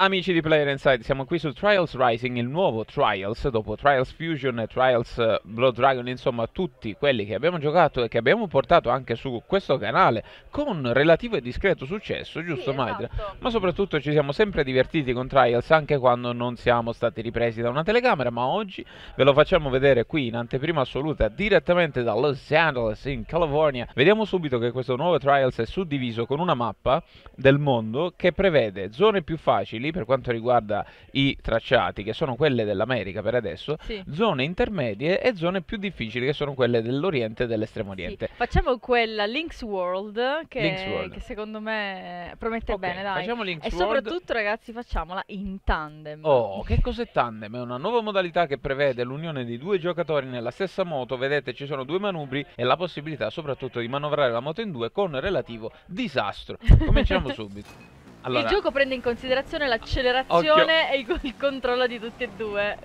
Amici di Player Inside, siamo qui su Trials Rising, il nuovo Trials, dopo Trials Fusion e Trials uh, Blood Dragon, insomma tutti quelli che abbiamo giocato e che abbiamo portato anche su questo canale con relativo e discreto successo, giusto Sì, Maidra? esatto. Ma soprattutto ci siamo sempre divertiti con Trials anche quando non siamo stati ripresi da una telecamera, ma oggi ve lo facciamo vedere qui in anteprima assoluta direttamente da Los Angeles in California. Vediamo subito che questo nuovo Trials è suddiviso con una mappa del mondo che prevede zone più facili per quanto riguarda i tracciati, che sono quelle dell'America per adesso, Sì. zone intermedie e zone più difficili che sono quelle dell'Oriente e dell'Estremo Sì. Oriente. Facciamo quella Link's World che, Link's World. che secondo me promette Ok, bene, dai. facciamo Link's E World. soprattutto, ragazzi, facciamola in tandem. Oh, che cos'è Tandem? È una nuova modalità che prevede l'unione di due giocatori nella stessa moto. Vedete, ci sono due manubri e la possibilità soprattutto di manovrare la moto in due con relativo disastro. Cominciamo subito. Allora, Il gioco prende in considerazione l'accelerazione e il, il controllo di tutti e due.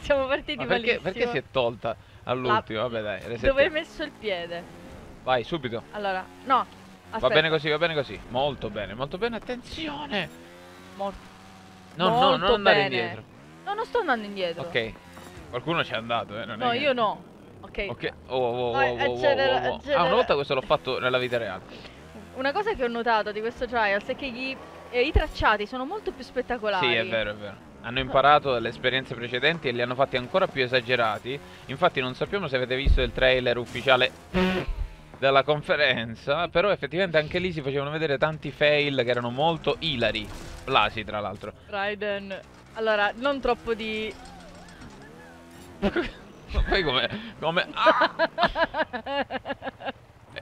Siamo partiti ma perché, malissimo. perché si è tolta all'ultimo? Vabbè, dai, Dove hai resettiamo. messo il piede? Vai, subito. Allora, no. Aspetta. Va bene così, va bene così. Molto bene, molto bene. Attenzione! Molto. No, no, Molto non andare bene. indietro. No, non sto andando indietro. Ok. Qualcuno ci è andato, eh? Non No, che- io no. Ok. Ok. Oh, oh, oh, Vai, oh, oh, oh, accelera, oh, oh. Ah, una volta questo l'ho fatto nella vita reale. Una cosa che ho notato di questo Trials è che gli- eh, i tracciati sono molto più spettacolari. Sì, è vero, è vero. Hanno imparato dalle esperienze precedenti e li hanno fatti ancora più esagerati. Infatti non sappiamo se avete visto il trailer ufficiale della conferenza, però effettivamente anche lì si facevano vedere tanti fail che erano molto ilari. Blasi, tra l'altro. Raiden. Allora, non troppo di... Poi come... come... Ah!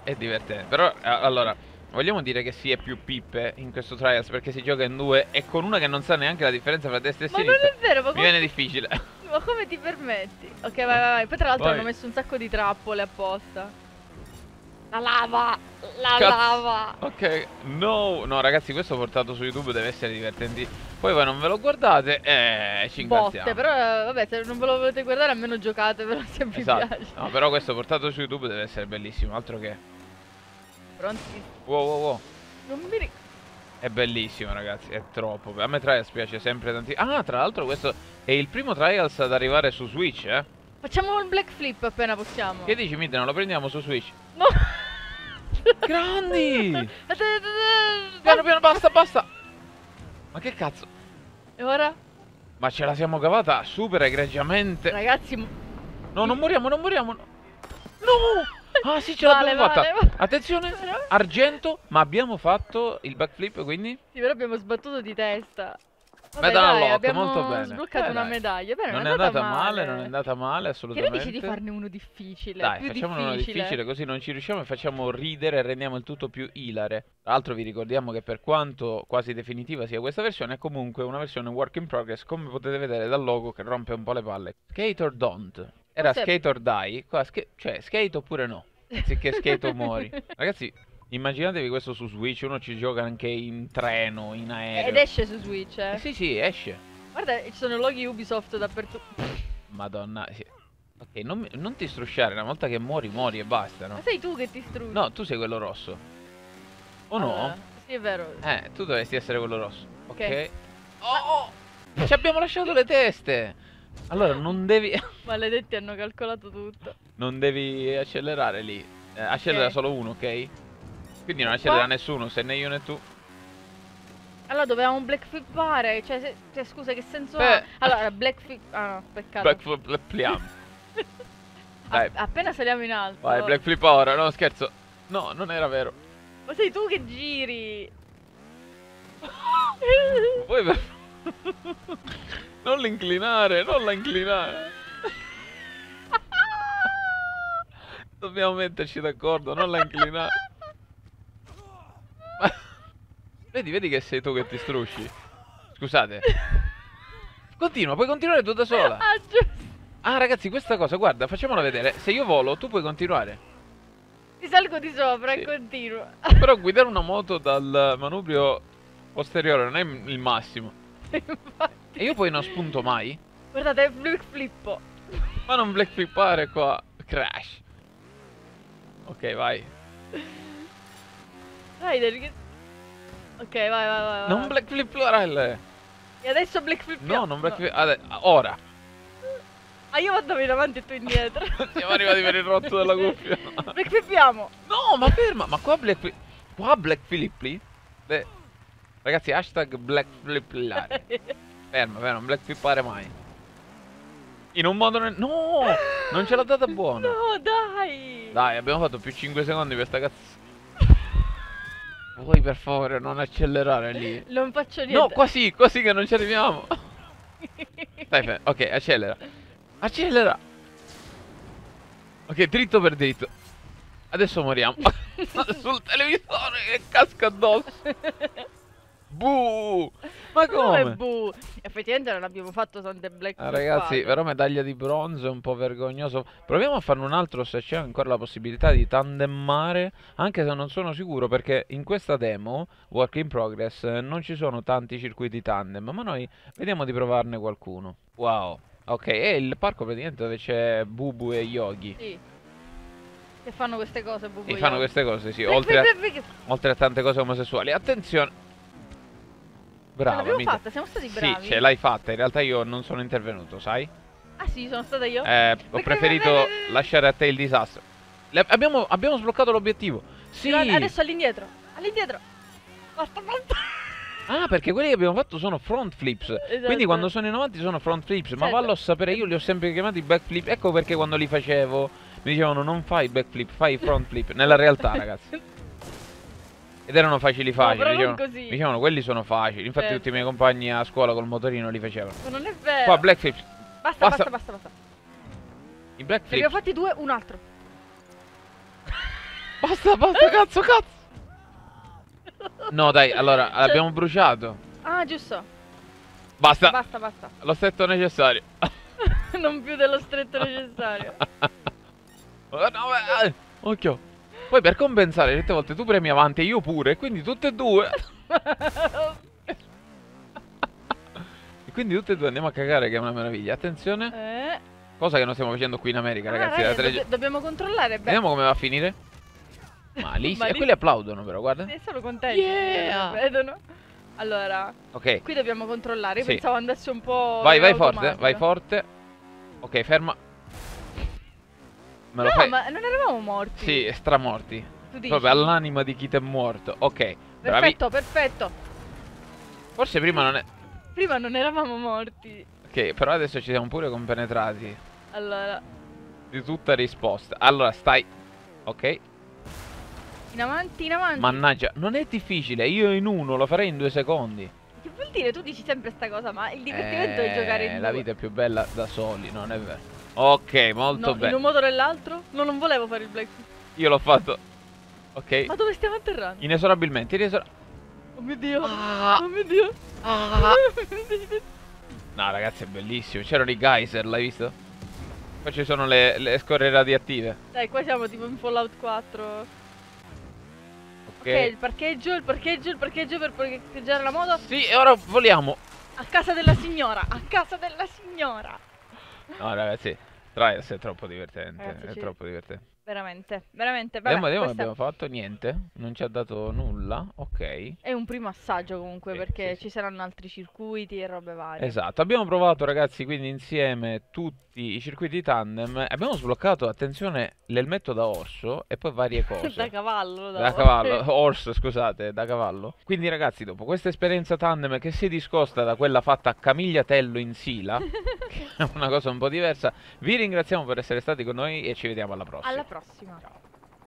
È divertente. Però, eh, allora, vogliamo dire che si è più pippe in questo Trials perché si gioca in due e con una che non sa neanche la differenza tra destra e Ma non sinistra. è vero, ma Mi viene difficile. ma come ti permetti? Ok, vai, vai, vai. Poi tra l'altro hanno messo un sacco di trappole apposta. La lava! La Cazzo. lava! Ok, no, no ragazzi questo portato su YouTube deve essere divertenti Poi voi non ve lo guardate e ci incazziamo Botte, però eh, vabbè, se non ve lo volete guardare almeno giocatevelo se vi Esatto, piace. no però questo portato su YouTube deve essere bellissimo Altro che Pronti? Wow wow wow Non mi ricordo. È bellissimo ragazzi, è troppo A me Trials piace sempre tantissimo Ah tra l'altro questo è il primo Trials ad arrivare su Switch eh Facciamo un black flip appena possiamo. Che dici Midna, lo prendiamo su Switch? No! Grandi! Piano piano basta basta Ma che cazzo E ora? Ma ce la siamo cavata super egregiamente Ragazzi, No, non moriamo, non moriamo. No! Ah, sì, ce Vale, l'abbiamo fatta. vale, vale. Attenzione, argento, ma abbiamo fatto il backflip, quindi sì, però abbiamo sbattuto di testa. Vabbè, Medal dai, unlock, abbiamo molto bene. sbloccato Eh, una medaglia. Bene, non è andata male, non è andata male Che ne assolutamente. dici di farne uno difficile? Dai, facciamone difficile. uno difficile così non ci riusciamo e facciamo ridere e rendiamo il tutto più ilare. Tra l'altro vi ricordiamo che per quanto quasi definitiva sia questa versione, è comunque una versione work in progress, come potete vedere dal logo che rompe un po' le palle. Skate or don't. Era Forse- skate or die, qua sk- cioè skate oppure no. Anziché skate o muori. Ragazzi, immaginatevi questo su Switch, uno ci gioca anche in treno, in aereo. Ed esce su Switch, eh. Eh sì, sì, esce. Guarda, ci sono loghi Ubisoft dappertutto. Madonna, sì. Ok, non, non ti strusciare, una volta che muori, muori e basta, no? Ma sei tu che ti struggi. No, tu sei quello rosso. O no? Allora, Sì, è vero. Eh, tu dovresti essere quello rosso. Ok. Ok. Oh! Ci abbiamo lasciato le teste! Allora, non devi. Maledetti hanno calcolato tutto. non devi accelerare lì. Eh, accelera Ok. solo uno, ok? Quindi non accelera Qua? nessuno, se né io né tu. Allora, dovevamo black flippare. Cioè, se- cioè, scusa, che senso Beh. ha? Allora, black flip. Ah, no, peccato. Dai. App- appena saliamo in alto. Vai, black flip ora, no scherzo. No, non era vero. Ma sei tu che giri. Per... non l'inclinare, non la inclinare. Dobbiamo metterci d'accordo, non la inclinare. Ma- Vedi, vedi che sei tu che ti strusci. Scusate. Continua, puoi continuare tu da sola. Ah. Ah, ragazzi, questa cosa, guarda, facciamola vedere. Se io volo, tu puoi continuare. Ti salgo di sopra Sì. e continuo. Però guidare una moto dal manubrio posteriore non è il massimo. E io poi non spunto mai. Guardate, black flippo. Ma non black flippare qua. Crash. Ok, vai. Dai, del... Ok, vai, vai, vai. vai. Non black flippare. E adesso Black Flip. No, non Black Flip. ora. Ah, io vado in avanti e tu indietro. Siamo arrivati per il rotto della cuffia. Black Flipiamo. No, ma ferma, ma qua Black Flip. Qua Black Flip lì? Beh, Ragazzi, hashtag Black Flip Ferma, ferma, non Black Flippare mai. In un modo... No! Non ce l'ha data buona. No, dai. Dai, abbiamo fatto più 5 secondi per sta cazzo. Vuoi per favore non accelerare lì? Non faccio niente. No, quasi, quasi che non ci arriviamo. Stai fermo. Ok, accelera. Accelera. Ok, dritto per dritto. Adesso moriamo. Sul televisore che casca addosso. Buh. Ma Come bu? Effettivamente non abbiamo fatto tante Black Ah, ragazzi, però medaglia di bronzo è un po' vergognoso. Proviamo a farne un altro se c'è ancora la possibilità di tandemmare, anche se non sono sicuro perché in questa demo, work in progress, non ci sono tanti circuiti tandem, ma noi vediamo di provarne qualcuno. Wow. Ok, è il parco praticamente dove c'è Bubu e Yogi. Sì. Che fanno queste cose, bu? E fanno queste cose, sì, oltre a, oltre a tante cose omosessuali. Attenzione. Brava, l'abbiamo fatta, siamo stati bravi. Sì, ce l'hai fatta. In realtà io non sono intervenuto, sai? Ah sì, sono stata io. Eh, ho preferito lasciare a te il disastro. Le- abbiamo, abbiamo sbloccato l'obiettivo. Sì. Adesso all'indietro. All'indietro. Basta, basta. Ah, perché quelli che abbiamo fatto sono front flips. Esatto. Quindi quando sono in avanti sono front flips. Ma Certo. vallo a sapere, io li ho sempre chiamati backflip. Ecco perché quando li facevo mi dicevano non fai backflip, fai front flip. Nella realtà, ragazzi. Ed erano facili facili. non dicevano, così. dicevano quelli sono facili. Infatti Certo. tutti i miei compagni a scuola col motorino li facevano. Ma non è vero. Qua black flips. Basta, basta. basta, basta, basta. I black Ne flip. abbiamo fatti due, un altro. Basta, basta, cazzo, cazzo. No, dai, allora, l'abbiamo bruciato. Ah, giusto. Basta, Basta, basta. lo stretto necessario. non più dello stretto necessario. Oh, no, beh, eh, occhio. Poi per compensare, certe volte tu premi avanti e io pure, quindi tutte e due. E quindi tutte e due andiamo a cagare, che è una meraviglia. Attenzione, eh. cosa che non stiamo facendo qui in America, Ah, ragazzi. raga, la tele- dobb- dobbiamo controllare. Beh, Vediamo come va a finire. Malissimo. E quelli applaudono, però, guarda. ne sono contenti. Yeah. Vedono. Allora, Ok, qui dobbiamo controllare. Io Sì. pensavo andasse un po'. vai, vai in forte, automatico. vai forte. Ok, ferma. Me No, fai? ma non eravamo morti. Sì, stramorti. Tu dici. Proprio all'anima di chi t'è morto. Ok, bravi. Perfetto, perfetto. Forse prima non è. Prima non eravamo morti. Ok, però adesso ci siamo pure compenetrati Allora, di tutta risposta. Allora, stai. Ok. in avanti, in avanti. Mannaggia, non è difficile. Io in uno lo farei in due secondi. Che vuol dire? Tu dici sempre sta cosa, ma il divertimento è giocare in Eh, due. La vita è più bella da soli, non è vero? Ok, molto No, in bene. un modo o nell'altro? No, non volevo fare il black. Io l'ho fatto. Ok. Ma dove stiamo atterrando? Inesorabilmente, inesora- Oh mio dio. Ah. Oh mio dio. Ah. No, ragazzi, è bellissimo. C'erano i geyser, l'hai visto? Poi ci sono le, le scorre radioattive. Dai, qua siamo tipo in Fallout 4. Ok. Ok, il parcheggio, il parcheggio, il parcheggio per parcheggiare la moto. Sì, e ora voliamo. A casa della signora, a casa della signora. No, ragazzi, Trials è troppo divertente. Ragazzi, è ci- troppo divertente. Veramente, veramente. Vabbè, Vediamo, vediamo, questo abbiamo fatto niente. Non ci ha dato nulla. Ok. è un primo assaggio comunque Sì, perché sì, sì. ci saranno altri circuiti e robe varie. Esatto, abbiamo provato ragazzi quindi insieme tutti i circuiti tandem. Abbiamo sbloccato, attenzione, l'elmetto da orso e poi varie cose. da cavallo, Da cavallo, horse scusate, da cavallo. Quindi ragazzi, dopo questa esperienza tandem che si discosta da quella fatta a camigliatello in Sila, che è una cosa un po' diversa, vi ringraziamo per essere stati con noi e ci vediamo alla prossima. Alla prossima. Ciao.